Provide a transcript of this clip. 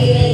Yeah.